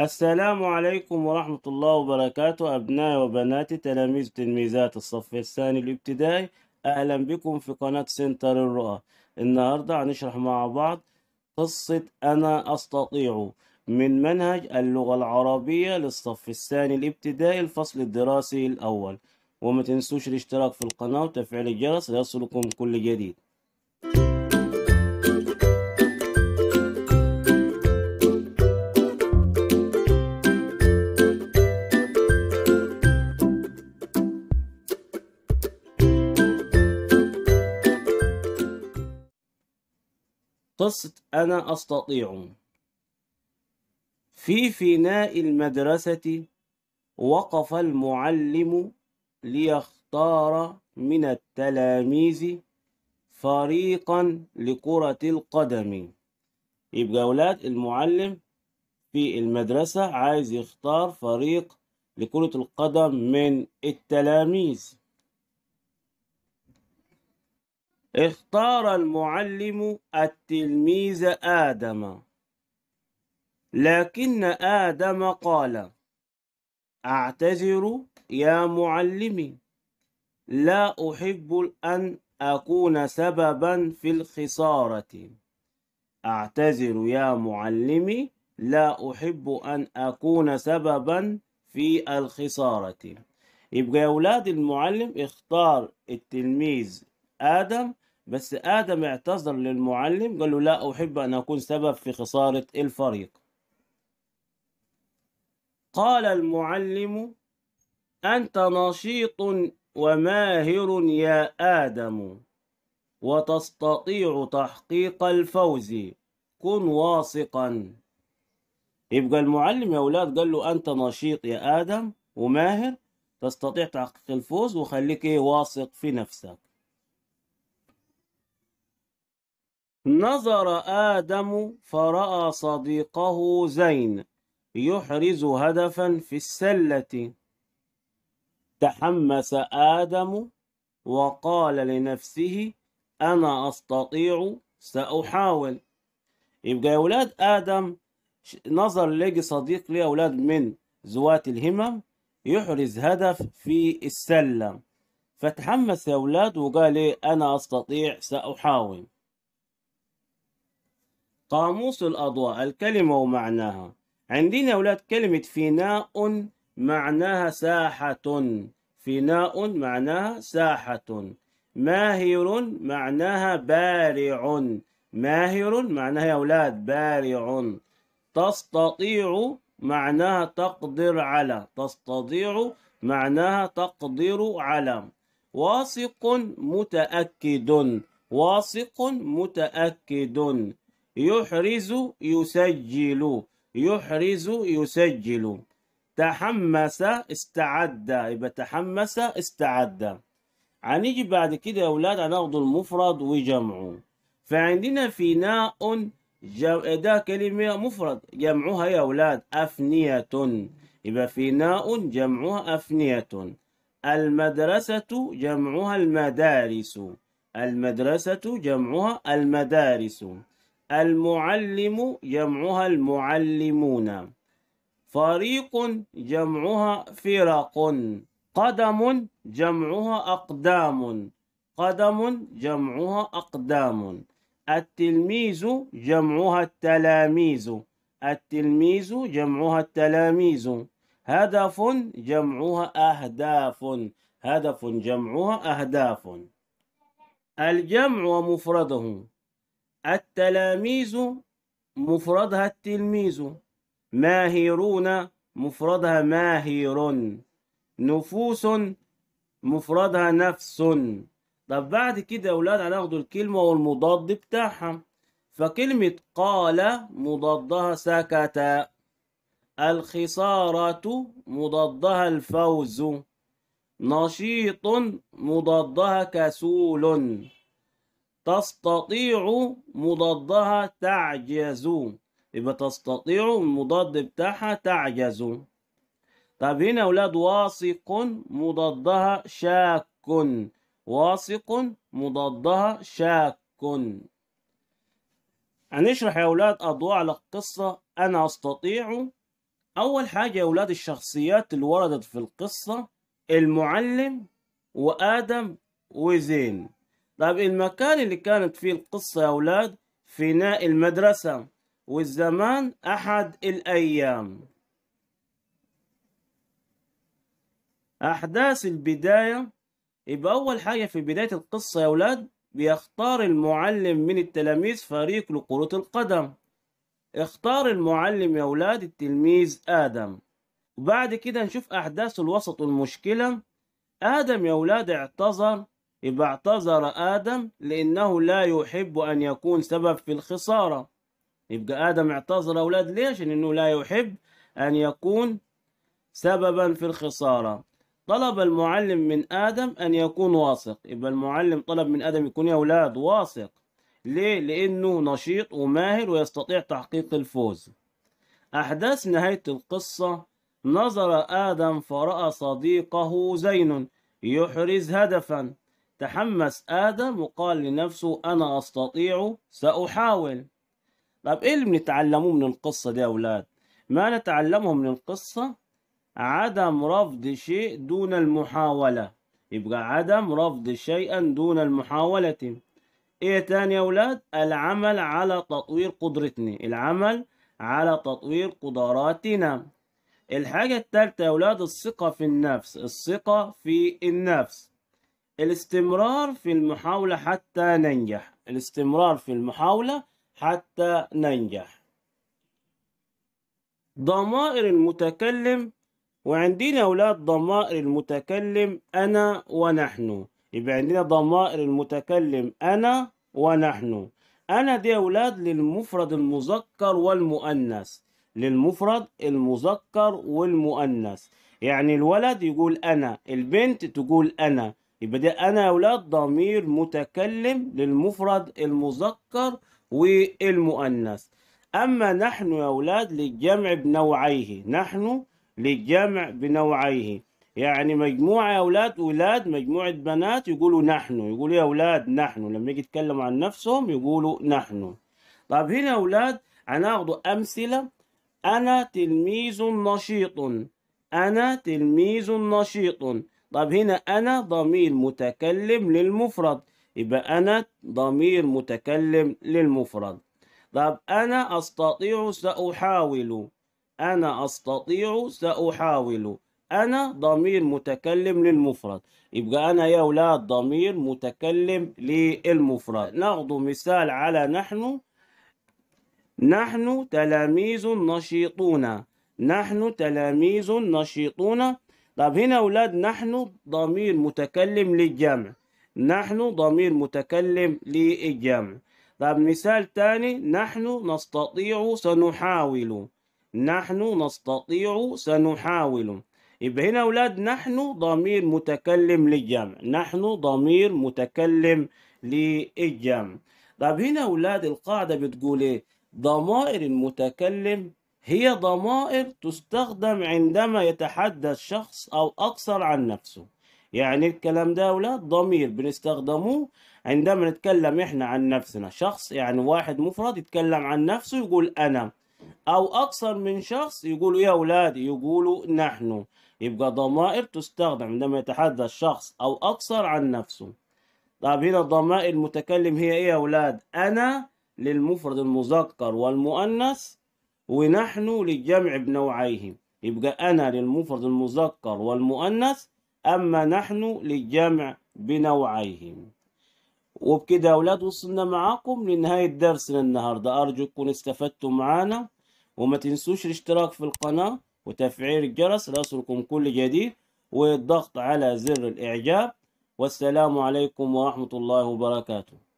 السلام عليكم ورحمة الله وبركاته أبنائي وبناتي تلاميذ تلميذات الصف الثاني الابتدائي. أهلا بكم في قناة سنتر الرؤى. النهاردة هنشرح مع بعض قصة أنا أستطيع من منهج اللغة العربية للصف الثاني الابتدائي الفصل الدراسي الأول. وما تنسوش الاشتراك في القناة وتفعيل الجرس ليصلكم كل جديد. قصة أنا أستطيع. في فناء المدرسة وقف المعلم ليختار من التلاميذ فريقا لكرة القدم. يبقى أولاد المعلم في المدرسة عايز يختار فريق لكرة القدم من التلاميذ. اختار المعلم التلميذ آدم. لكن آدم قال أعتذر يا معلمي لا أحب أن أكون سببا في الخسارة. أعتذر يا معلمي لا أحب أن أكون سببا في الخسارة. يبقى يا أولاد المعلم اختار التلميذ آدم بس آدم اعتذر للمعلم قال له لا أحب أن أكون سبب في خسارة الفريق. قال المعلم أنت نشيط وماهر يا آدم وتستطيع تحقيق الفوز. كن واثقا. يبقى المعلم يا أولاد قال له أنت نشيط يا آدم وماهر تستطيع تحقيق الفوز وخليك واثق في نفسك. نظر آدم فرأى صديقه زين يحرز هدفا في السلة. تحمس آدم وقال لنفسه أنا أستطيع سأحاول. يبقى يا أولاد آدم نظر لقي صديق لي أولاد من ذوات الهمم يحرز هدف في السلة. فتحمس يا أولاد وقال إيه أنا أستطيع سأحاول. قاموس الأضواء الكلمة ومعناها. عندنا أولاد كلمة فناء معناها ساحة. فناء معناها ساحة. ماهر معناها بارع. ماهر معناها يا أولاد بارع. تستطيع معناها تقدر على. تستطيع معناها تقدر على. واثق متأكد. واثق متأكد. يحرز يسجل. يحرز يسجل. تحمس استعد. يبقى تحمس استعد. هنيجي بعد كده يا أولاد هناخد المفرد وجمعه. فعندنا فناء جم... ده كلمة مفرد. جمعها يا أولاد أفنية. يبقى فناء جمعها أفنية. المدرسة جمعها المدارس. المدرسة جمعها المدارس. المعلم جمعها المعلمون. فريق جمعها فرق. قدم جمعها أقدام. قدم جمعها أقدام. التلميذ جمعها التلاميذ. التلميذ جمعها التلاميذ. هدف جمعها أهداف. هدف جمعها أهداف. الجمع ومفرده التلاميذ مفردها التلميذ ماهرون مفردها ماهر نفوس مفردها نفس. طب بعد كده يا أولاد هناخد الكلمة والمضاد بتاعها. فكلمة قال مضادها سكت. الخسارة مضادها الفوز. نشيط مضادها كسول. تستطيع مضادها تعجز. يبقى تستطيع المضاد بتاعها تعجز. طب هنا أولاد واثق مضادها شاك. واثق مضادها شاك. هنشرح يا أولاد أضواء على القصة. أنا أستطيع. أول حاجة يا أولاد الشخصيات اللي وردت في القصة المعلم وآدم وزين. طيب المكان اللي كانت فيه القصة يا أولاد فناء المدرسة والزمان أحد الأيام. أحداث البداية. يبقى أول حاجة في بداية القصة يا أولاد بيختار المعلم من التلاميذ فريق لكرة القدم. اختار المعلم يا أولاد التلميذ آدم. وبعد كده نشوف أحداث الوسط والمشكلة. آدم يا أولاد اعتذر يبقى اعتذر آدم لأنه لا يحب أن يكون سبب في الخسارة. يبقى آدم اعتذر أولاد ليش؟ لأنه لا يحب أن يكون سببا في الخسارة. طلب المعلم من آدم أن يكون واثق. يبقى المعلم طلب من آدم يكون يا أولاد واثق. ليه؟ لأنه نشيط وماهر ويستطيع تحقيق الفوز. أحداث نهاية القصة نظر آدم فرأى صديقه زين يحرز هدفا. تحمس آدم وقال لنفسه أنا أستطيع سأحاول. طب إيه اللي بنتعلموه من القصة دي يا أولاد؟ ما نتعلمه من القصة؟ عدم رفض شيء دون المحاولة. يبقى عدم رفض شيئا دون المحاولة. إيه تاني يا أولاد؟ العمل على تطوير قدرتنا. العمل على تطوير قدراتنا. الحاجة الثالثة يا أولاد الثقة في النفس. الثقة في النفس. الاستمرار في المحاولة حتى ننجح. الاستمرار في المحاولة حتى ننجح. ضمائر المتكلم وعندنا أولاد ضمائر المتكلم أنا ونحن. يبقى عندنا ضمائر المتكلم أنا ونحن. أنا دي أولاد للمفرد المذكر والمؤنث. للمفرد المذكر والمؤنث. يعني الولد يقول أنا البنت تقول أنا. يبقى ده أنا يا أولاد ضمير متكلم للمفرد المذكر والمؤنث. أما نحن يا أولاد للجمع بنوعيه نحن للجمع بنوعيه. يعني مجموعة يا أولاد أولاد مجموعة بنات يقولوا نحن يقولوا يا أولاد نحن. لما يجي يتكلموا عن نفسهم يقولوا نحن. طب هنا يا أولاد هناخد أمثلة. أنا تلميذ نشيط. أنا تلميذ نشيط. طب هنا أنا ضمير متكلم للمفرد يبقى أنا ضمير متكلم للمفرد. طب أنا أستطيع سأحاول. أنا أستطيع سأحاول. أنا ضمير متكلم للمفرد. يبقى أنا يا أولاد ضمير متكلم للمفرد. نأخذ مثال على نحن. نحن تلاميذ نشيطون. نحن تلاميذ نشيطون. طب هنا أولاد نحن ضمير متكلم للجمع. نحن ضمير متكلم للجمع. طب مثال تاني نحن نستطيع سنحاول. نحن نستطيع سنحاول. يبقى هنا أولاد نحن ضمير متكلم للجمع. نحن ضمير متكلم للجمع. طب هنا أولاد القاعدة بتقول إيه؟ ضمائر المتكلم هي ضمائر تستخدم عندما يتحدث شخص أو أكثر عن نفسه. يعني الكلام ده أولاد ضمير بنستخدموه عندما نتكلم إحنا عن نفسنا. شخص يعني واحد مفرد يتكلم عن نفسه يقول أنا أو أكثر من شخص يقولوا يا أولاد يقولوا نحن. يبقى ضمائر تستخدم عندما يتحدث شخص أو أكثر عن نفسه. طب هنا ضمائر المتكلم هي إيه يا أولاد؟ أنا للمفرد المذكر والمؤنث ونحن للجمع بنوعيه يبقى أنا للمفرد المذكر والمؤنث أما نحن للجمع بنوعيه وبكده أولاد وصلنا معاكم لنهاية درسنا النهاردة. أرجو تكونوا استفدتوا معانا وما تنسوش الاشتراك في القناة وتفعيل الجرس ليصلكم كل جديد والضغط على زر الإعجاب. والسلام عليكم ورحمة الله وبركاته.